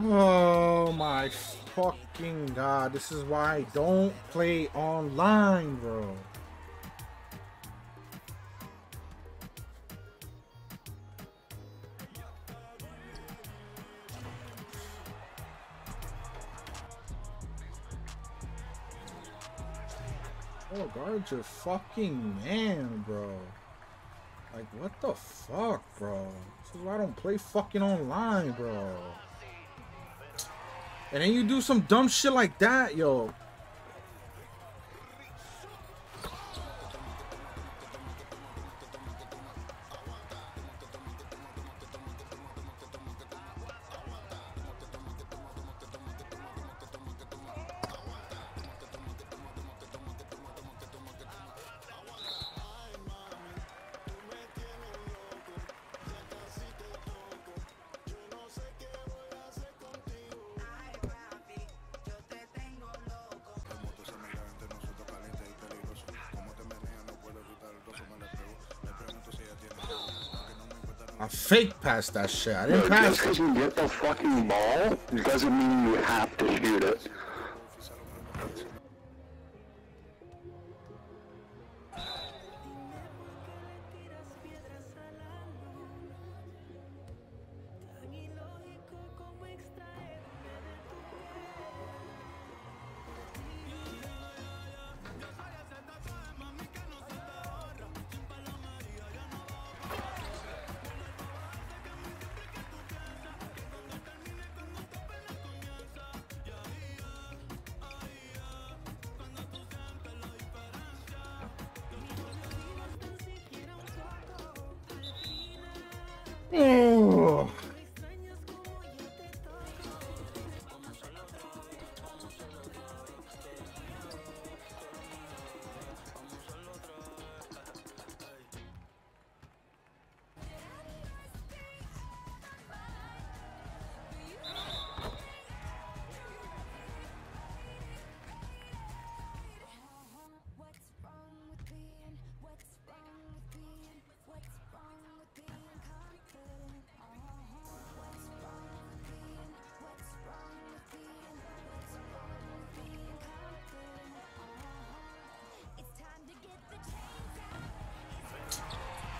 Oh my fucking god. This is why I don't play online, bro. Oh, guard your fucking man, bro. Like, what the fuck, bro? This is why I don't play fucking online, bro. And then you do some dumb shit like that, yo. I fake passed that shit. I didn't Yo, pass just because you get the fucking ball doesn't mean you have to shoot it. Oh.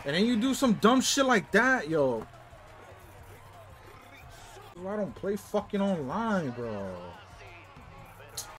And then you do some dumb shit like that, yo. I don't play fucking online, bro.